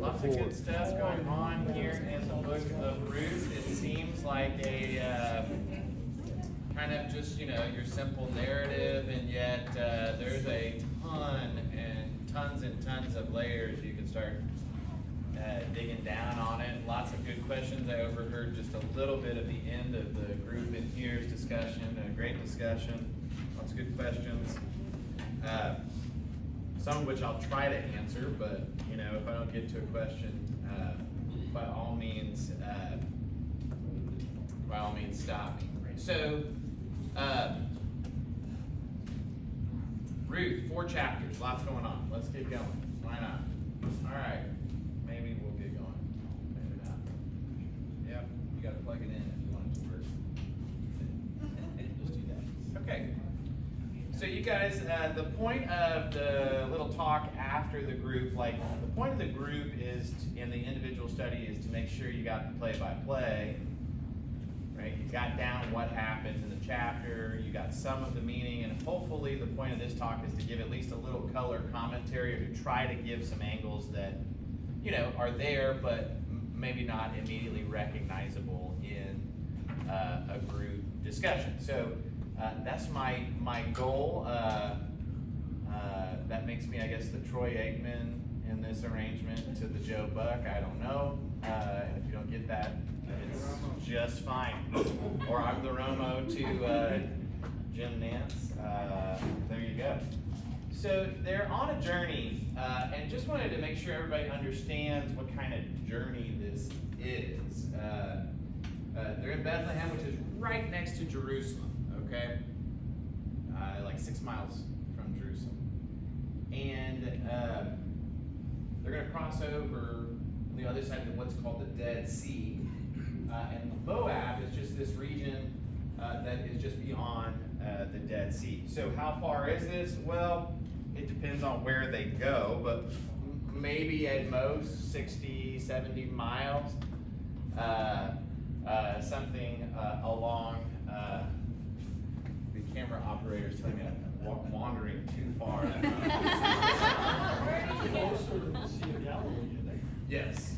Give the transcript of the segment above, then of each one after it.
Lots of good stuff going on here in the book of Ruth. It seems like a uh, kind of just, you know, your simple narrative, and yet uh, there's a ton and tons and tons of layers you can start uh, digging down on it. Lots of good questions. I overheard just a little bit of the end of the group in here's discussion, a great discussion. Lots of good questions. Uh, some of which I'll try to answer, but you know, if I don't get to a question, uh, by all means, uh, by all means, stop me. So, uh, Ruth, four chapters, lots going on. Let's get going. Why not? All right, maybe we'll get going. Maybe not. Yep, you got to plug it in if you want it to work. Just do that. Okay. So you guys, uh, the point of the little talk after the group, like the point of the group is to, in the individual study is to make sure you got the play by play, right? You got down what happens in the chapter, you got some of the meaning, and hopefully the point of this talk is to give at least a little color commentary or to try to give some angles that, you know, are there but maybe not immediately recognizable in uh, a group discussion. So. Uh, that's my my goal. Uh, uh, that makes me, I guess, the Troy Aikman in this arrangement to the Joe Buck. I don't know. Uh, if you don't get that, it's just fine. or I'm the Romo to uh, Jim Nantz. there you go. So they're on a journey, and just wanted to make sure everybody understands what kind of journey this is. they're in Bethlehem, which is right next to Jerusalem okay? Uh, like six miles from Jerusalem. And uh, they're going to cross over on the other side of what's called the Dead Sea. Uh, and Moab is just this region uh, that is just beyond uh, the Dead Sea. So how far is this? Well, it depends on where they go, but maybe at most 60, 70 miles. Uh, something along camera operators telling me I'm wandering too far. yes,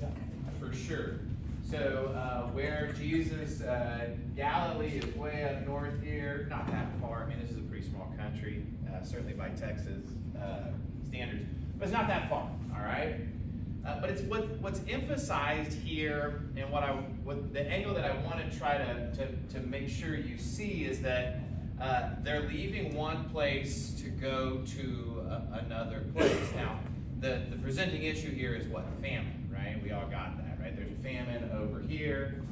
for sure. So uh, where Jesus, uh, Galilee is way up north here, not that far. I mean, this is a pretty small country, uh, certainly by Texas uh, standards, but it's not that far. All right. Uh, but it's what, what's emphasized here, and what I, what the angle that I want to try to, to, to make sure you see is that uh, they're leaving one place to go to a, another place. Now, the, the presenting issue here is what? Famine, right? We all got that, right? There's a famine over here.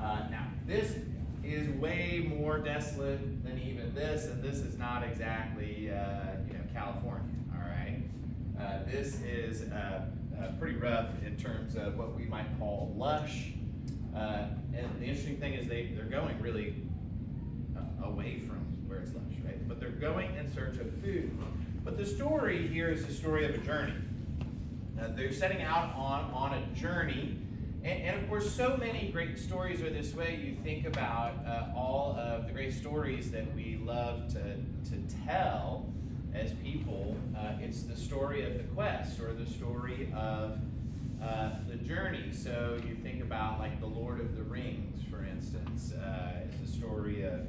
Uh, now, this is way more desolate than even this, and this is not exactly, uh, you know, California, all right? Uh, this is uh, pretty rough in terms of what we might call lush. and the interesting thing is they, they're going really away from right? But they're going in search of food. But the story here is the story of a journey. Uh, they're setting out on, on a journey. And, and, of course, so many great stories are this way. You think about uh, all of the great stories that we love to, to tell as people. Uh, it's the story of the quest or the story of uh, the journey. So you think about like the Lord of the Rings, for instance. Uh, it's a story of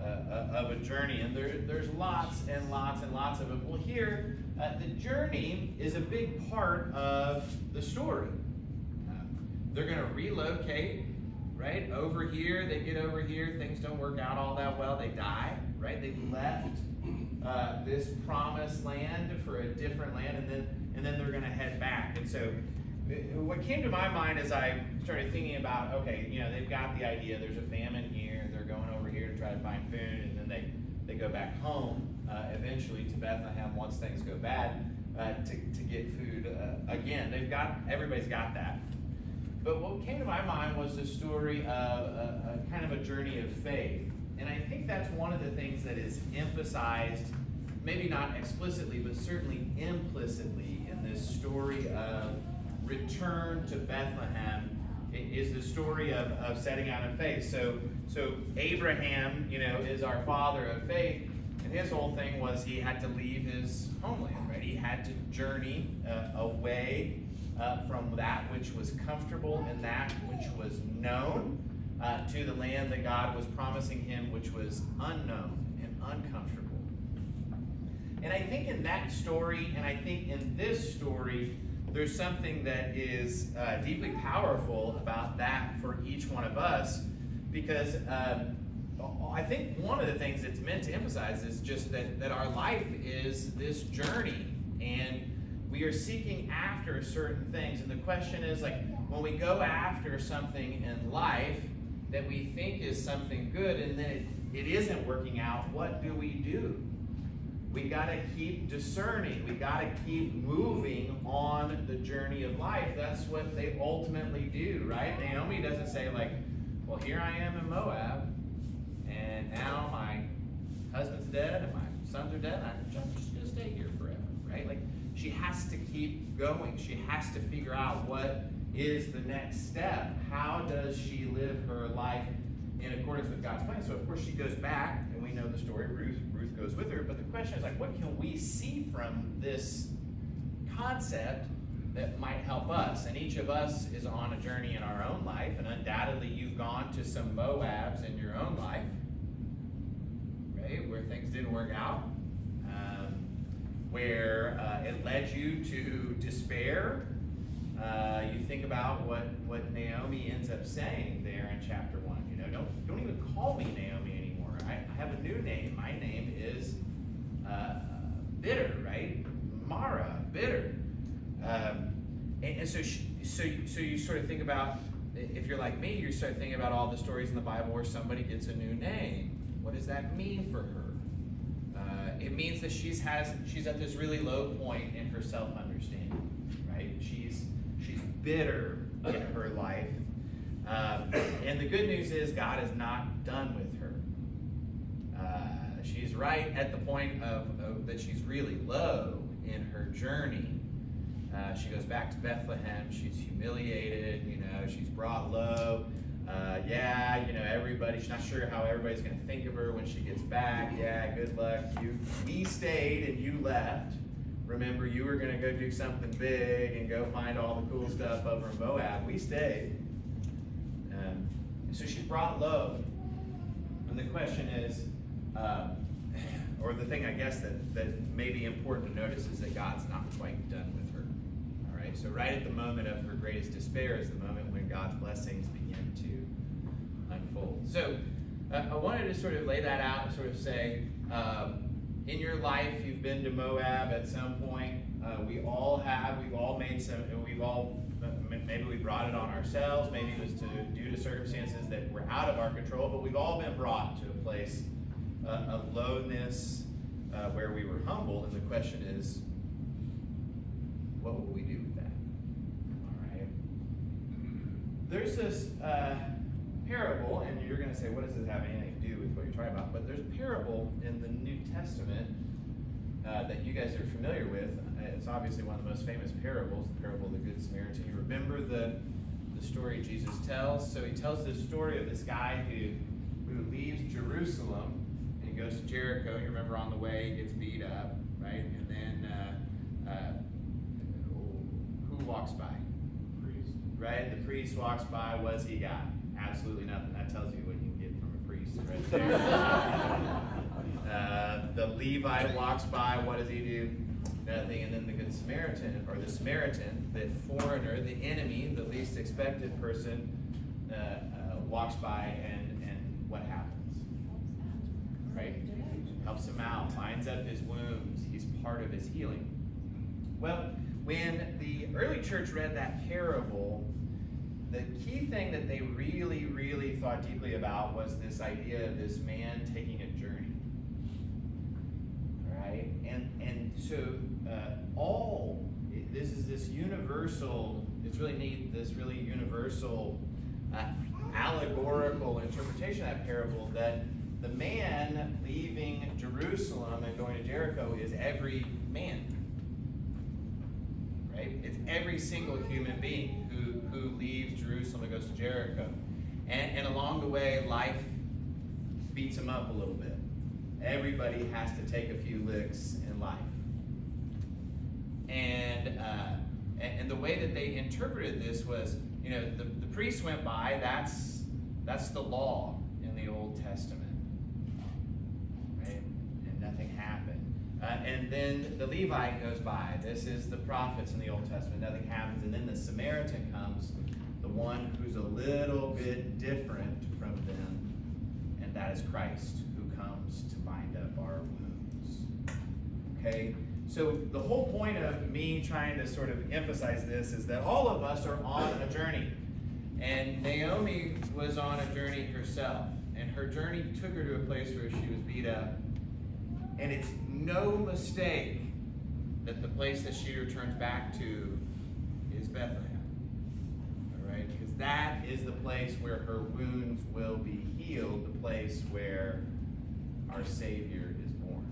uh, of a journey, and there, there's lots and lots and lots of it. Well, here, uh, the journey is a big part of the story. Uh, they're going to relocate, right? Over here, they get over here, things don't work out all that well, they die, right? They left uh, this promised land for a different land, and then and then they're going to head back. And so, uh, what came to my mind as I started thinking about, okay, you know, they've got the idea. There's a famine here. They're going over here to try to find food, and then they, they go back home uh, eventually to Bethlehem once things go bad uh, to, to get food uh, again. They've got, everybody's got that. But what came to my mind was the story of a, a kind of a journey of faith. And I think that's one of the things that is emphasized, maybe not explicitly, but certainly implicitly in this story of return to Bethlehem is the story of, of setting out in faith. So, so Abraham, you know, is our father of faith, and his whole thing was he had to leave his homeland, right? He had to journey uh, away uh, from that which was comfortable and that which was known uh, to the land that God was promising him, which was unknown and uncomfortable. And I think in that story, and I think in this story, there's something that is uh, deeply powerful about that for each one of us because um, I think one of the things it's meant to emphasize is just that, that our life is this journey and we are seeking after certain things. And the question is like, when we go after something in life that we think is something good and then it, it isn't working out, what do we do? We got to keep discerning. We got to keep moving on the journey of life. That's what they ultimately do, right? Naomi doesn't say, like, well, here I am in Moab, and now my husband's dead and my sons are dead, I'm just going to stay here forever, right? Like, she has to keep going. She has to figure out what is the next step. How does she live her life in accordance with God's plan? So, of course, she goes back, and we know the story. Ruth, Ruth goes with her. But the question is, like, what can we see from this concept that might help us? And each of us is on a journey in our own life, and undoubtedly, you've gone to some Moabs in your own life, right, where things didn't work out where uh, it led you to despair. Uh, you think about what, what Naomi ends up saying there in chapter 1. You know, don't, don't even call me Naomi I, have a new name. My name is uh, bitter, right? Mara, bitter. Um, and, and so, she, so, so you sort of think about, if you're like me, you start thinking about all the stories in the Bible where somebody gets a new name. What does that mean for her? it means that she's has she's at this really low point in her self-understanding, right? She's she's bitter in her life, um, and the good news is God is not done with her. She's right at the point of, of, that she's really low in her journey. Uh, she goes back to Bethlehem. She's humiliated. You know, she's brought low. Uh, yeah, you know, everybody, she's not sure how everybody's going to think of her when she gets back. Yeah, good luck. You, we stayed and you left. Remember, you were going to go do something big and go find all the cool stuff over in Moab. We stayed. Um, so she's brought low. And the question is, um, or the thing I guess that, that may be important to notice is that God's not quite done with her. All right, so right at the moment of her greatest despair is the moment when God's blessings begin to unfold. So uh, I wanted to sort of lay that out and sort of say, um, in your life, you've been to Moab at some point. Uh, we all have. We've all made some. We've all uh, maybe we brought it on ourselves. Maybe it was to due to circumstances that were out of our control. But we've all been brought to a place uh, of lowness uh, where we were humble. And the question is, what will we do with that? All right. There's this uh, parable, and you're going to say, what does this have anything to do with what you're talking about? But there's a parable in the New Testament uh, that you guys are familiar with. It's obviously one of the most famous parables, the parable of the Good Samaritan. You remember the, the story Jesus tells? So he tells this story of this guy who, who leaves Jerusalem and goes to Jericho. You remember on the way, he gets beat up, right? And then uh, uh, who walks by? Priest. Right? The priest walks by. What's he got? Absolutely nothing. That tells you what you can get from a priest right there. uh, the Levite walks by. What does he do? Nothing. And then the Good Samaritan, or the Samaritan, the foreigner, the enemy, the least expected person, uh, uh, walks by, and, and what happens? Right? Helps him out, binds up his wounds. He's part of his healing. Well, when the early church read that parable, the key thing that they really, really thought deeply about was this idea of this man taking a journey. Right? And and so uh, all this is this universal. It's really neat. This really universal uh, allegorical interpretation of that parable that the man leaving Jerusalem and going to Jericho is every man right? It's every single human being who, who leaves Jerusalem and goes to Jericho. And, and along the way, life beats them up a little bit. Everybody has to take a few licks in life. And uh, And, and the way that they interpreted this was, you know, the, the priest went by, that's, that's the law in the Old Testament. Right? And nothing happened. Uh, and then the Levite goes by. This is the prophets in the Old Testament. Nothing happens. And then the Samaritan comes, the one who's a little bit different from them, and that is Christ who comes to bind up our wounds. Okay? So the whole point of me trying to sort of emphasize this is that all of us are on a journey. And Naomi was on a journey herself. And her journey took her to a place where she was beat up. And it's no mistake that the place that she returns back to is Bethlehem. All right? Because that is the place where her wounds will be healed, the place where our Savior is born.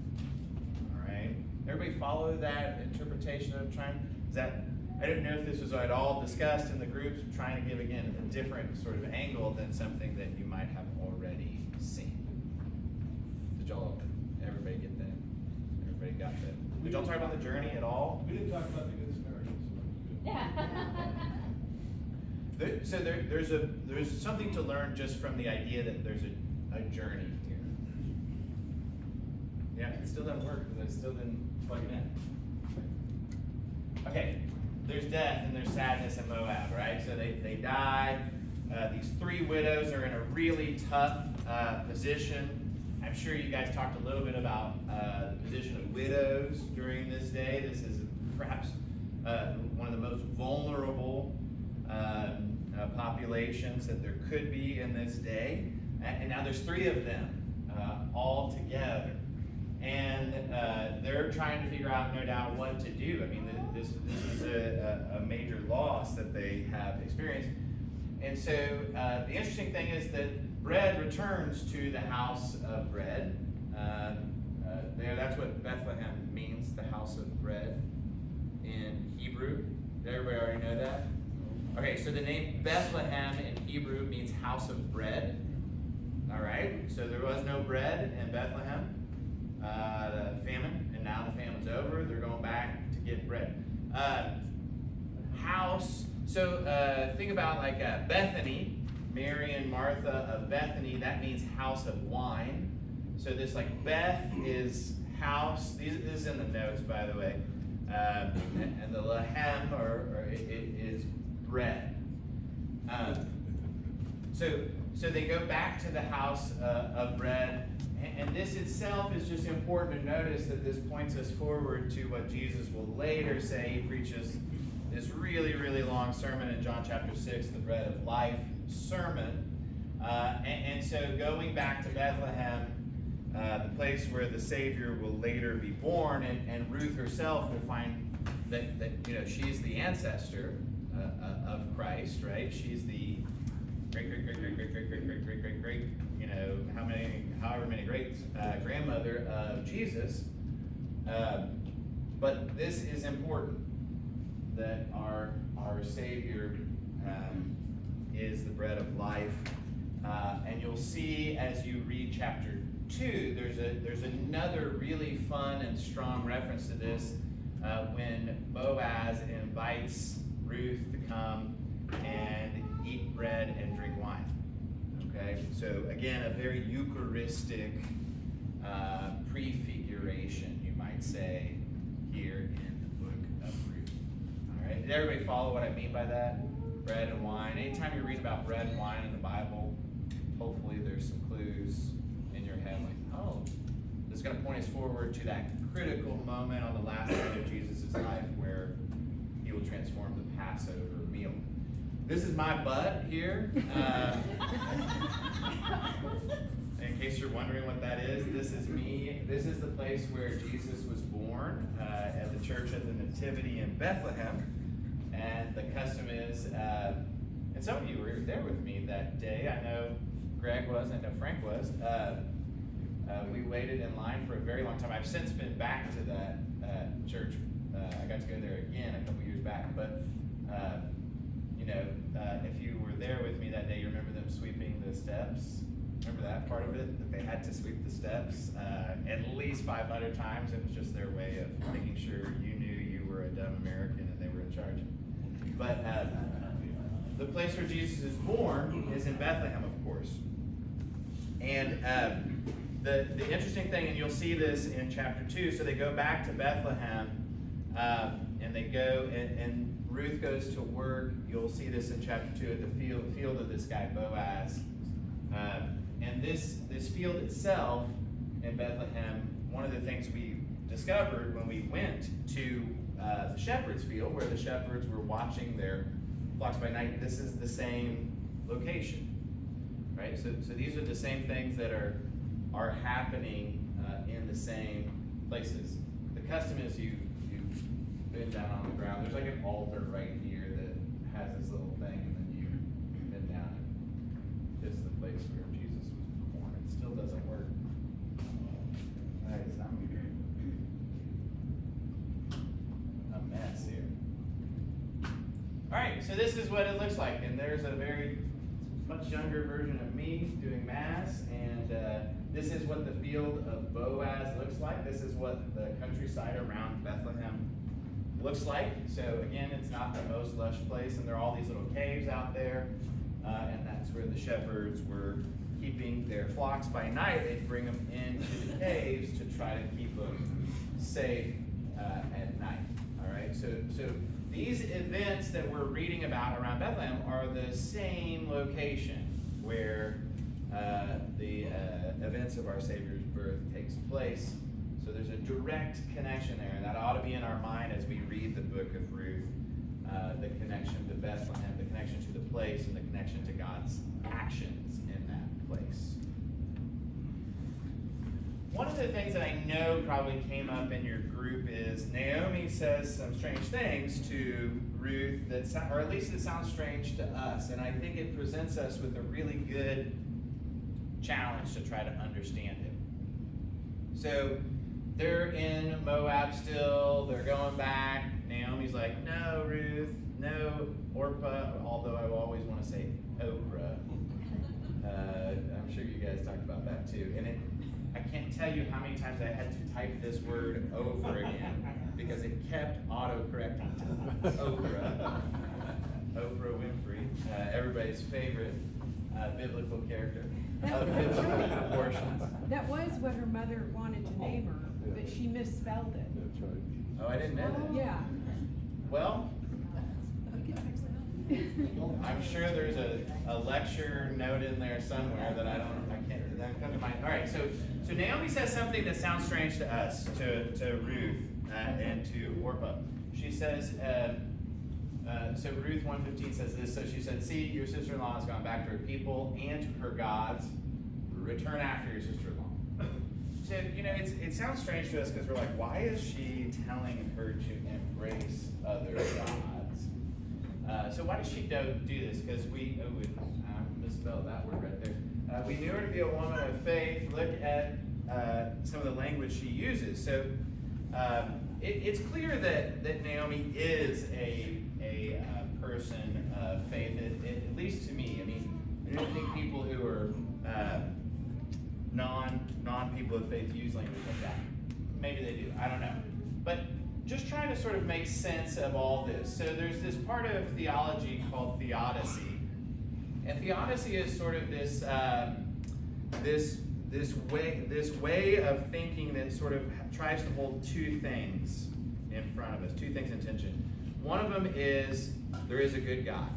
All right? Everybody follow that interpretation of trying? Is that I don't know if this was at all discussed in the groups, I'm trying to give again a different sort of angle than something that you might have already seen. Did y'all everybody get that? Everybody got that? Did y'all talk about the journey at all? We didn't talk about the Good Samaritan, so Yeah. There, so there, there's a there's something to learn just from the idea that there's a, a journey here. Yeah, it still doesn't work because I still didn't plug it in. Okay, there's death and there's sadness in Moab, right? So they, they die. Uh, these three widows are in a really tough uh, position. I'm sure you guys talked a little bit about uh, the position of widows during this day. This is perhaps uh, one of the most vulnerable um, uh, populations that there could be in this day. And, now there's three of them uh, all together. And uh, they're trying to figure out, no doubt, what to do. I mean, this, this is a, a major loss that they have experienced. And so uh, the interesting thing is that bread returns to the house of bread. Uh, uh, there, that's what Bethlehem means, the house of bread in Hebrew. Did everybody already know that? Okay, so the name Bethlehem in Hebrew means house of bread. All right, so there was no bread in Bethlehem. Uh, the famine, and now the famine's over. They're going back to get bread. Uh, house. So uh, think about like uh, Bethany, Mary and Martha of Bethany. That means house of wine. So this like Beth is house. This is in the notes, by the way. Uh, and the lahem or, or it, it is bread. Um, so so they go back to the house uh, of bread. And, and this itself is just important to notice that this points us forward to what Jesus will later say. He preaches this really, really long sermon in John chapter 6, the bread of life sermon. Uh, and, and, so going back to Bethlehem, uh, the place where the Savior will later be born, and, and Ruth herself will find that, that you know she's the ancestor uh, of Christ, right? She's the great, great, great, great, great, great, great, great, great, great, great, you know, how many, however many great uh, grandmother of Jesus. Uh, but this is important that our our Savior um, is the bread of life, uh, and you'll see as you read chapter two, there's a there's another really fun and strong reference to this uh, when Boaz invites Ruth to come and eat bread and drink wine. Okay, so again, a very Eucharistic uh, prefiguration, you might say, here in the book of Ruth. All right, did everybody follow what I mean by that? Bread and wine. Anytime you read about bread and wine in the Bible, hopefully there's some clues in your head, like, oh, this is going to point us forward to that critical moment on the last night of Jesus' life where he will transform the Passover meal. This is my butt here. Uh, in case you're wondering what that is, this is me. This is the place where Jesus was born uh, at the Church of the Nativity in Bethlehem. And the custom is, uh, and some of you were there with me that day. I know Greg was, I know Frank was. Uh, uh, we waited in line for a very long time. I've since been back to that uh, church. Uh, I got to go there again a couple years back. But, you know, if you were there with me that day, you remember them sweeping the steps? Remember that part of it? That they had to sweep the steps uh, at least 500 times. It was just their way of making sure you knew you were a dumb American and they were in charge. But uh, the place where Jesus is born is in Bethlehem, of course. And um, the, the interesting thing, and you'll see this in chapter 2, so they go back to Bethlehem um, and they go, and, and, Ruth goes to work. You'll see this in chapter 2 at the field, field of this guy, Boaz. Um, and this, this field itself in Bethlehem, one of the things we discovered when we went to uh, the shepherd's field, where the shepherds were watching their flocks by night, this is the same location. Right? So, so these are the same things that are, are happening uh, in the same places. The custom is you, you bend down on the ground. There's like an altar right here that has this little thing, and then you bend down and kiss the place where Jesus was born. It still doesn't work. That is not a mess here. All right, so this is what it looks like, and there's a very much younger version of me doing mass, and uh, this is what the field of Boaz looks like. This is what the countryside around Bethlehem looks like. So again, it's not the most lush place, and there are all these little caves out there, uh, and that's where the shepherds were keeping their flocks by night. They'd bring them into the caves to try to keep them safe uh, at night. All right, so so these events that we're reading about around Bethlehem are the same location where uh, the uh, events of our Savior's birth takes place. So there's a direct connection there, and that ought to be in our mind as we read the book of Ruth. Uh, the connection to Bethlehem, the connection to the place, and the connection to God's actions in that place. One of the things that I know probably came up in your group is Naomi says some strange things to Ruth that, sound, or at least it sounds strange to us, and I think it presents us with a really good challenge to try to understand it. So they're in Moab still. They're going back. Naomi's like, no, Ruth, no, Orpah. Although I always want to say Oprah. Uh, I'm sure you guys talked about that too. And it, I can't tell you how many times I had to type this word over again because it kept auto-correcting to Oprah. Oprah Winfrey, uh, everybody's favorite uh, biblical character of biblical proportions. That was what her mother wanted to name her, but she misspelled it. That's right. Oh, I didn't know that. Yeah. Well, We can fix that. I'm sure there's a, a lecture note in there somewhere that I don't, I can't, that come to mind. All right, so, so Naomi says something that sounds strange to us, to, to Ruth uh, and to Orpah. She says, uh, uh, so Ruth 115 says this, so she said, see, your sister-in-law has gone back to her people and to her gods. Return after your sister-in-law. So, you know, it sounds strange to us because we're like, why is she telling her to embrace other gods? Uh, so why does she do, do this? Because we, oh, we I misspelled that word right there. Uh, we knew her to be a woman of faith. Look at uh, some of the language she uses. So um, it, it's clear that, that Naomi is a, a uh, person of faith, at, at least to me. I mean, I don't think people who are uh, non non people of faith use language like that. Maybe they do. I don't know. But just trying to sort of make sense of all this. So there's this part of theology called theodicy, and theodicy is sort of this um, this this way this way of thinking that sort of tries to hold two things in front of us, two things in tension. One of them is there is a good God,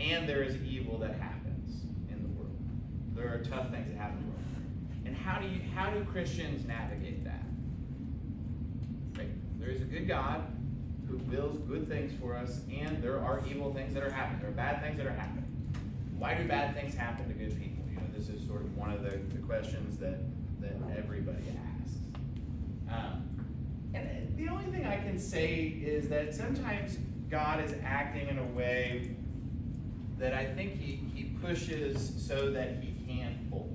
and there is evil that happens in the world. There are tough things that happen in the world. And how do you how do Christians navigate that? Right? There is a good God who builds good things for us, and there are evil things that are happening. There are bad things that are happening. Why do bad things happen to good people? You know, this is sort of one of the, the questions that, that everybody asks. Um, and the only thing I can say is that sometimes God is acting in a way that I think he, he pushes so that he can pull.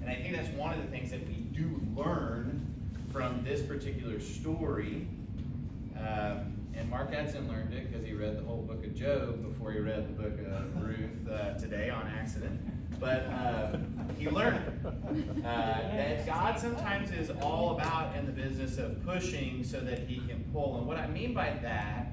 And I think that's one of the things that we do learn from this particular story. Um, and Mark Edson learned it because he read the whole book of Job before he read the book of Ruth uh, today on accident. But uh, he learned it. Uh, that God sometimes is all about in the business of pushing so that he can pull. And what I mean by that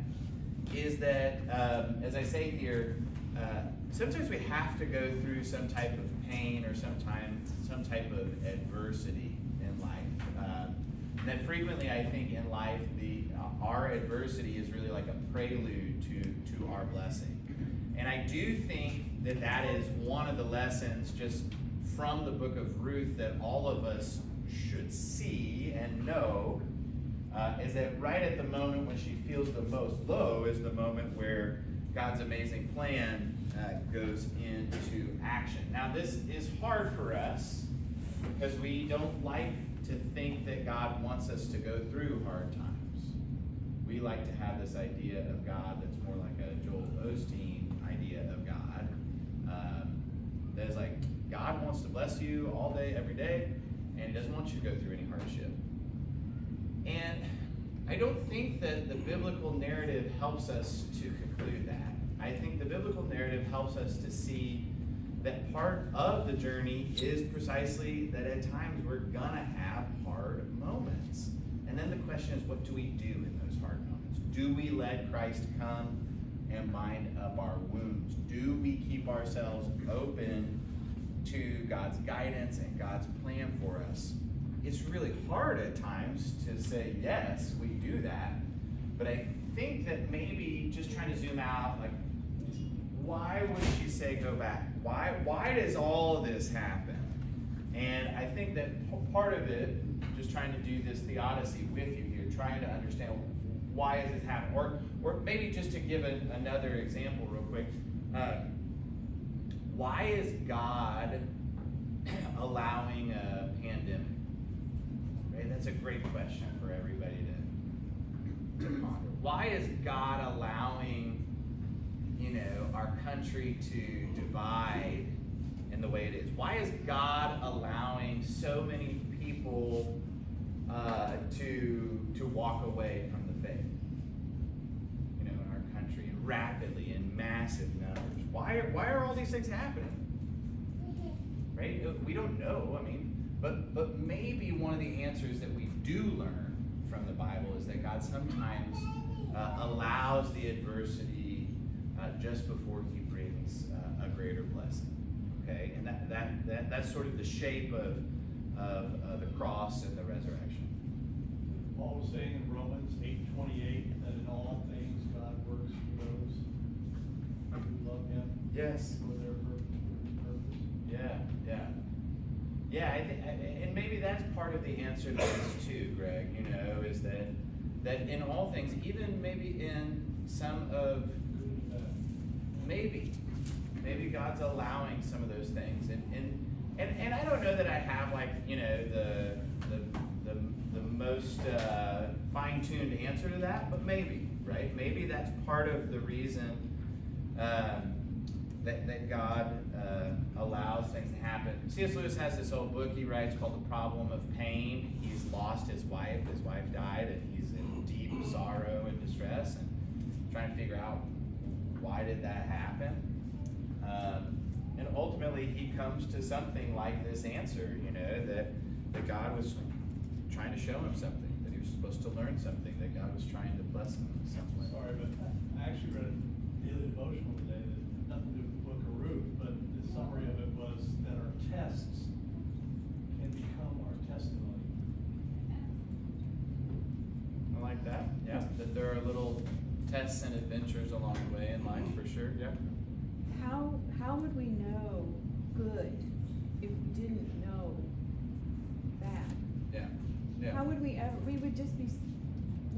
is that, um, as I say here, uh, sometimes we have to go through some type of pain or sometimes some type of adversity in life. Um, and that frequently, I think, in life, the uh, our adversity is really like a prelude to to our blessing. And I do think that that is one of the lessons just from the book of Ruth that all of us should see and know uh, is that right at the moment when she feels the most low is the moment where God's amazing plan uh, goes into action. Now, this is hard for us because we don't like to think that God wants us to go through hard times. We like to have this idea of God that's more like a Joel Osteen idea of God. Um, that is like, God wants to bless you all day, every day, and He doesn't want you to go through any hardship. And I don't think that the biblical narrative helps us to conclude that. I think the biblical narrative helps us to see that part of the journey is precisely that at times we're gonna have hard moments. And then the question is, what do we do in those hard moments? Do we let Christ come and bind up our wounds? Do we keep ourselves open to God's guidance and God's plan for us? It's really hard at times to say, yes, we do that. But I think that maybe just trying to zoom out, like, why would she say go back? Why, why does all of this happen? And I think that part of it, just trying to do this theodicy with you here, trying to understand why is this happening, or, or maybe just to give an, another example real quick. Uh, why is God allowing a pandemic? Right? That's a great question for everybody to, to ponder. Why is God allowing, you know, our country to divide in the way it is? Why is God allowing so many people uh, to to walk away from the faith? You know, in our country, rapidly in massive numbers. Why are, why are all these things happening? Right? We don't know. I mean, but but maybe one of the answers that we do learn from the Bible is that God sometimes uh, allows the adversity uh, just before He brings uh, a greater blessing. Okay, and that, that that that's sort of the shape of of the cross and the resurrection. Paul was saying in Romans eight twenty-eight that in all things God works for those who love Him. Yes. For their purpose. Yeah, yeah. Yeah, I think, and maybe that's part of the answer to this too, Greg. You know, is that that in all things, even maybe in some of maybe, maybe God's allowing some of those things, and and and, and I don't know that I have like you know the the the, the most uh, fine tuned answer to that, but maybe right, maybe that's part of the reason. Um, that, that God uh, allows things to happen. C.S. Lewis has this old book he writes called The Problem of Pain. He's lost his wife, his wife died, and he's in deep sorrow and distress and trying to figure out why did that happen. Um, and ultimately, he comes to something like this answer, you know, that, that God was trying to show him something, that he was supposed to learn something, that God was trying to bless him in some way. Sorry, but I actually read a daily devotional today that had nothing to do with the book of Ruth, but the summary of it was that our tests can become our testimony. I like that. Yeah, that there are little tests and adventures along the way in life for sure. Yeah. How, how would we know good if we didn't know bad? Yeah. Yeah. How would we ever, we would just be,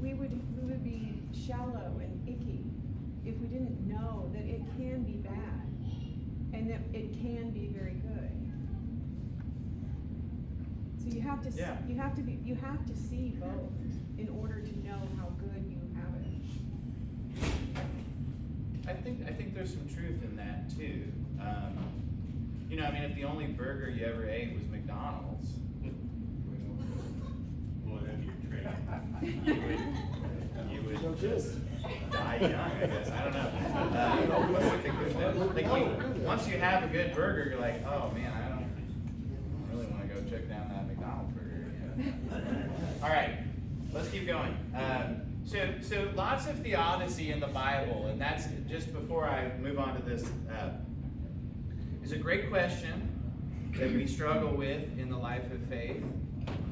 we would, we would be shallow and icky if we didn't know that it can be bad and that it can be very good. So you have to, s- Yeah. you have to be, you have to see both in order to know how good you have it. I think I think there's some truth in that too. Um, you know, I mean, if the only burger you ever ate was McDonald's, Well, then you trade. you would you would just die young, I guess. I don't know. Uh, like you, once you have a good burger, you're like, oh man, I don't really want to go check down that McDonald's burger. again." All right, let's keep going. Um, so, so lots of theodicy in the Bible, and that's just before I move on to this. Uh, is a great question that we struggle with in the life of faith.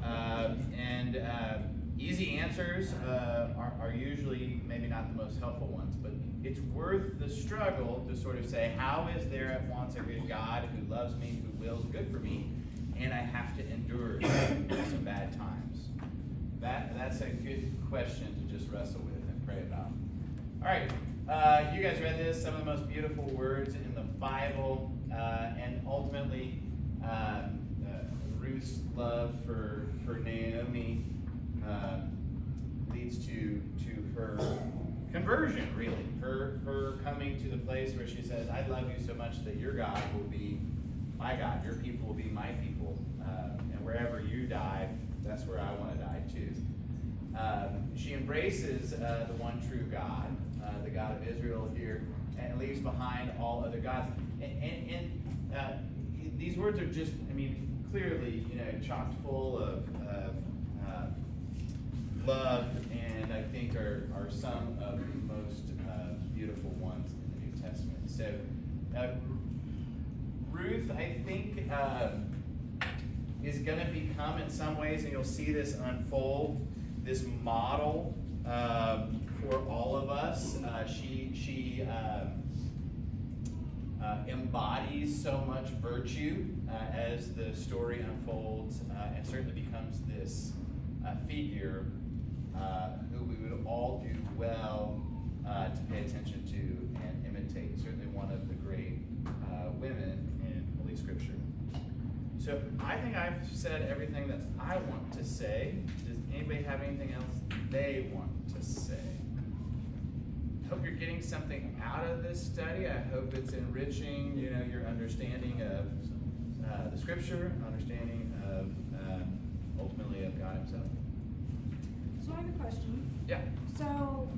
Uh, and uh, easy answers uh, are, are usually maybe not the most helpful ones, but it's worth the struggle to sort of say, how is there at once a good God who loves me, who wills good for me, and I have to endure some bad times? That, that's a good question to just wrestle with and pray about. All right, uh, you guys read this, some of the most beautiful words in the Bible, uh, and ultimately, um, uh, Ruth's love for, for Naomi uh, leads to, to her conversion, really. Her, her coming to the place where she says, I love you so much that your God will be my God, your people will be my people, uh, and wherever you die, that's where I want to die too. Um, she embraces uh, the one true God, uh, the God of Israel here, and leaves behind all other gods. And, and, and uh, these words are just, I mean, clearly, you know, chocked full of, of uh, love, and I think are, are some of the most uh, beautiful ones in the New Testament. So, uh, Ruth, I think, um, is going to become, in some ways, and you'll see this unfold, this model um, for all of us. Uh, she she um, uh, embodies so much virtue uh, as the story unfolds, uh, and certainly becomes this uh, figure uh, who we would all do well to pay attention to and imitate. Certainly one of the great women. So I think I've said everything that I want to say. Does anybody have anything else they want to say? Hope you're getting something out of this study. I hope it's enriching, you know, your understanding of uh, the Scripture, understanding of um, ultimately of God Himself. So I have a question. Yeah. So,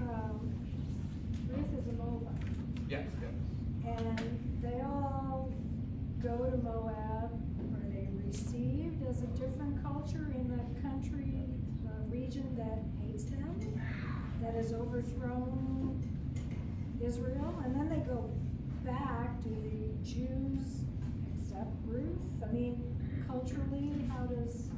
um, Ruth is a Moabite, Yes. Yeah. and they all go to Moab. Are they received as a different culture in the country, uh, region that hates them, that has overthrown Israel? And then they go back. Do the Jews accept Ruth? I mean, culturally, how does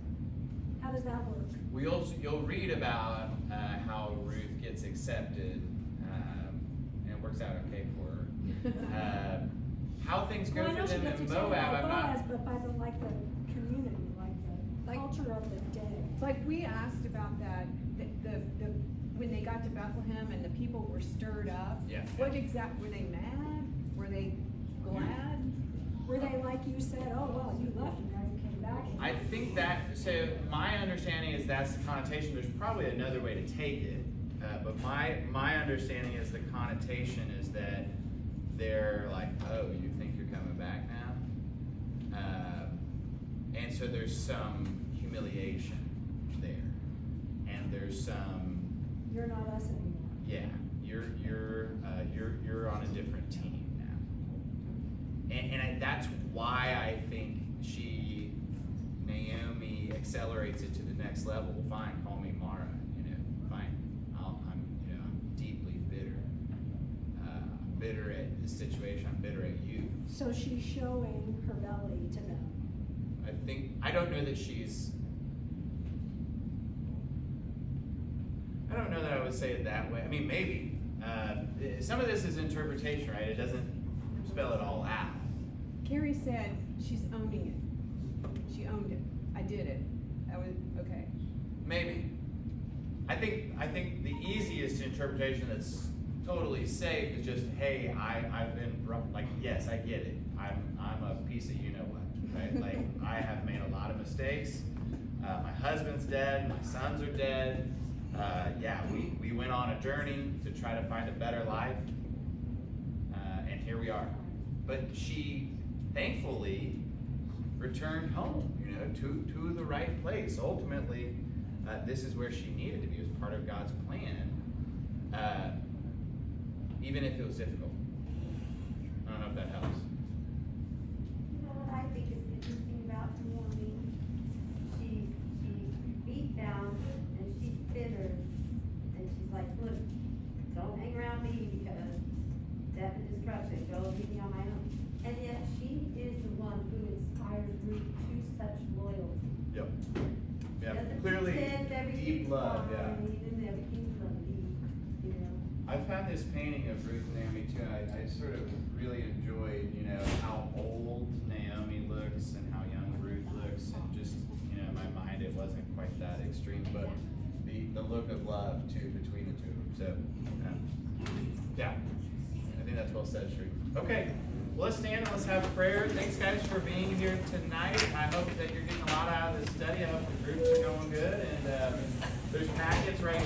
how does that work? Well, you'll, you'll read about uh, how Ruth gets accepted, um, and it works out okay for her. Uh, how things go Well, I know for she them gets in accepted Moab, I'm Boaz, not. but by the, like, the community, like the Like- culture of the day. Like we asked about that, the, the, the, when they got to Bethlehem and the people were stirred up. Yeah. What exact, were they mad? Were they glad? Were they like you said, oh, well, you left and now you came back? I think that, so my understanding is that's the connotation. There's probably another way to take it. Uh, but my, my understanding is the connotation is that they're like, oh, you think you're coming back now? Uh, and so there's some humiliation there. And there's some, You're not us anymore. yeah, you're, you're, uh, you're, you're on a different team now. And, and I, that's why I think she, Naomi, accelerates it to the next level. Fine, call me Mara. You know, fine. I'll, I'm, you know, I'm deeply bitter. Uh, I'm bitter at the situation. I'm bitter at you. So she's showing her belly to them. I think I don't know that she's. I don't know that I would say it that way. I mean, maybe. Uh, some of this is interpretation, right? It doesn't spell it all out. Carrie said she's owning it. She owned it. I did it. That was, okay. Maybe. I think I think the easiest interpretation that's totally safe is just, hey, I, I've been like, yes, I get it. I'm I'm a piece of you know what, right? Like I have made a lot of mistakes. Uh, my husband's dead, my sons are dead. Uh, yeah, we, we went on a journey to try to find a better life. Uh, and here we are. But she thankfully returned home, you know, to, to the right place. Ultimately, uh, this is where she needed to be as part of God's plan. Uh, even if it was difficult. I don't know if that helps. Around me because death and destruction, go leave me on my own. And yet she is the one who inspires Ruth to such loyalty. Yep. Yeah, clearly deep love, yeah. fine, Even everything's lovely, you know? I found this painting of Ruth and Naomi too, and I, I sort of really enjoyed, you know, how old Naomi looks and how young Ruth looks, and just, you know, in my mind, it wasn't quite that extreme, but the, the look of love too between the two of them, so, um, yeah. I think that's well said, Sheree. Okay, well, let's stand and let's have a prayer. Thanks, guys, for being here tonight. I hope that you're getting a lot out of this study. I hope the groups are going good, and, uh, there's packets right